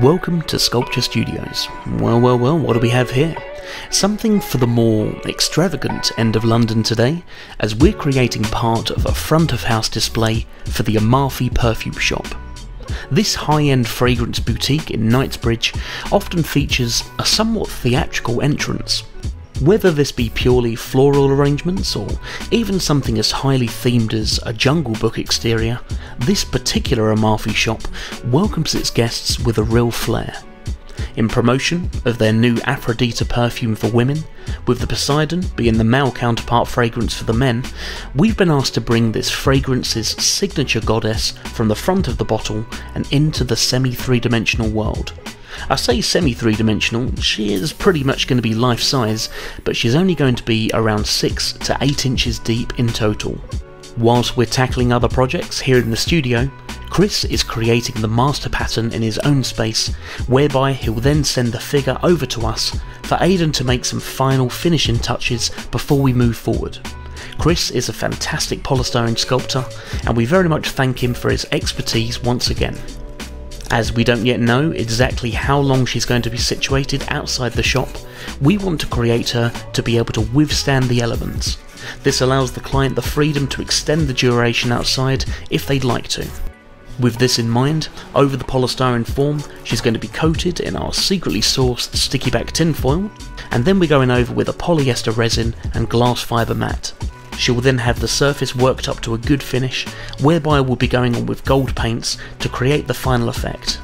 Welcome to Sculpture Studios. Well, well, well, what do we have here? Something for the more extravagant end of London today, as we're creating part of a front of house display for the Amaffi Perfume Shop. This high end fragrance boutique in Knightsbridge often features a somewhat theatrical entrance. Whether this be purely floral arrangements or even something as highly themed as a jungle book exterior, this particular Amaffi shop welcomes its guests with a real flair. In promotion of their new Aphrodite perfume for women, with the Poseidon being the male counterpart fragrance for the men, we've been asked to bring this fragrance's signature goddess from the front of the bottle and into the semi three dimensional world. I say semi three dimensional, she is pretty much going to be life size, but she's only going to be around 6 to 8 inches deep in total. Whilst we're tackling other projects here in the studio, Chris is creating the master pattern in his own space, whereby he'll then send the figure over to us for Aden to make some final finishing touches before we move forward. Chris is a fantastic polystyrene sculptor, and we very much thank him for his expertise once again. As we don't yet know exactly how long she's going to be situated outside the shop, we want to create her to be able to withstand the elements. This allows the client the freedom to extend the duration outside if they'd like to. With this in mind, over the polystyrene form, she's going to be coated in our secretly sourced sticky back tinfoil, and then we're going over with a polyester resin and glass fibre mat. She will then have the surface worked up to a good finish, whereby we'll be going on with gold paints to create the final effect.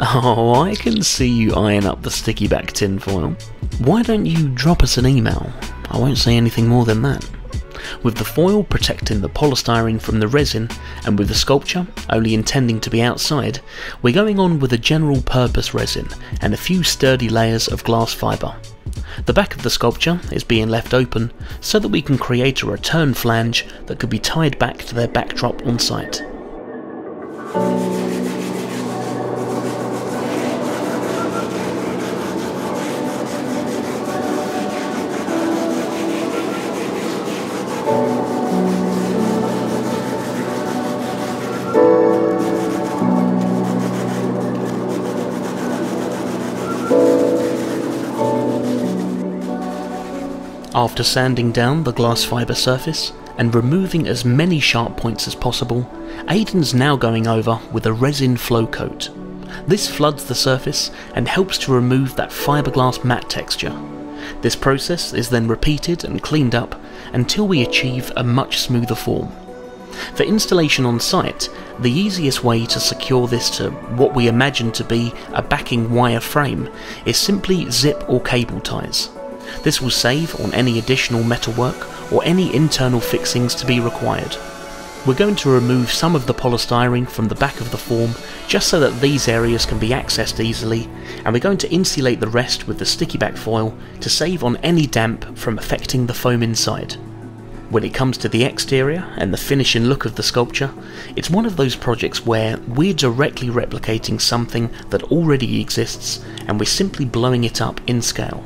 Oh, I can see you eyeing up the sticky back tinfoil. Why don't you drop us an email? I won't say anything more than that with the foil protecting the polystyrene from the resin, and with the sculpture only intending to be outside, we're going on with a general purpose resin and a few sturdy layers of glass fibre. The back of the sculpture is being left open so that we can create a return flange that could be tied back to their backdrop on site. After sanding down the glass fibre surface and removing as many sharp points as possible, Aden's now going over with a resin flow coat. This floods the surface and helps to remove that fiberglass matte texture. This process is then repeated and cleaned up until we achieve a much smoother form. For installation on site, the easiest way to secure this to what we imagine to be a backing wire frame is simply zip or cable ties. This will save on any additional metalwork or any internal fixings to be required. We're going to remove some of the polystyrene from the back of the form just so that these areas can be accessed easily and we're going to insulate the rest with the sticky back foil to save on any damp from affecting the foam inside. When it comes to the exterior and the finishing look of the sculpture, it's one of those projects where we're directly replicating something that already exists and we're simply blowing it up in scale.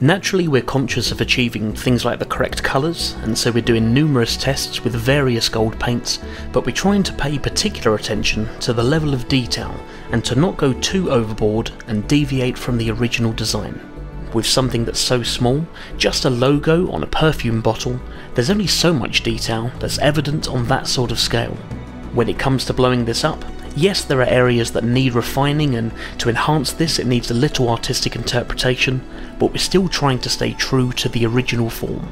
Naturally, we're conscious of achieving things like the correct colours, and so we're doing numerous tests with various gold paints, but we're trying to pay particular attention to the level of detail and to not go too overboard and deviate from the original design. With something that's so small, just a logo on a perfume bottle, there's only so much detail that's evident on that sort of scale. When it comes to blowing this up, Yes, there are areas that need refining, and to enhance this, it needs a little artistic interpretation, but we're still trying to stay true to the original form.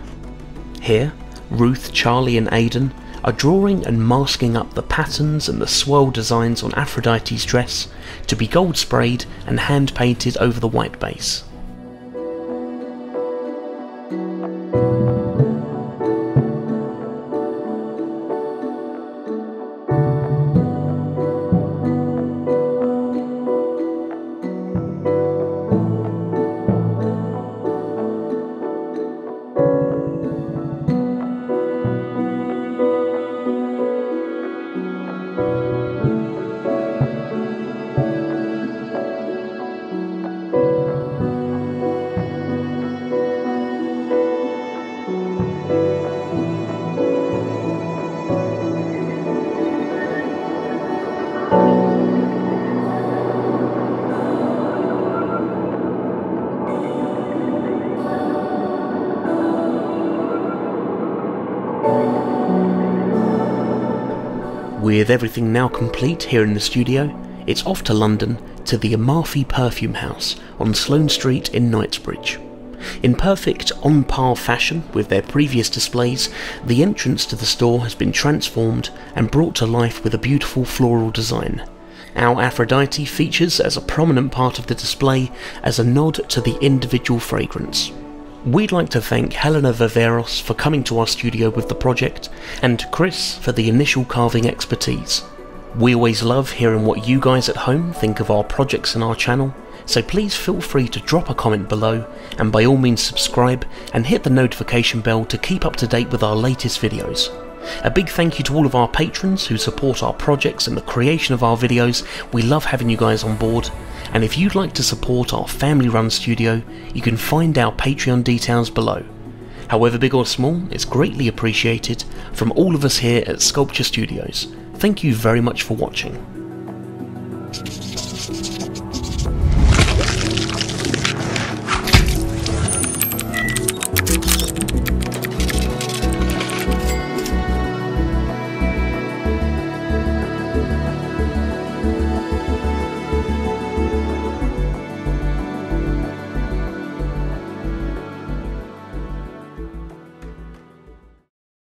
Here, Ruth, Charlie, and Aden are drawing and masking up the patterns and the swirl designs on Aphrodite's dress to be gold sprayed and hand painted over the white base. With everything now complete here in the studio, it's off to London to the Amaffi Perfume House on Sloane Street in Knightsbridge. In perfect on par fashion with their previous displays, the entrance to the store has been transformed and brought to life with a beautiful floral design. Our Aphrodite features as a prominent part of the display as a nod to the individual fragrance. We'd like to thank Helena Viveros for coming to our studio with the project, and Chris for the initial carving expertise. We always love hearing what you guys at home think of our projects and our channel, so please feel free to drop a comment below, and by all means subscribe and hit the notification bell to keep up to date with our latest videos. A big thank you to all of our patrons who support our projects and the creation of our videos. We love having you guys on board. And if you'd like to support our family run studio, you can find our Patreon details below. However big or small, it's greatly appreciated from all of us here at Sculpture Studios. Thank you very much for watching.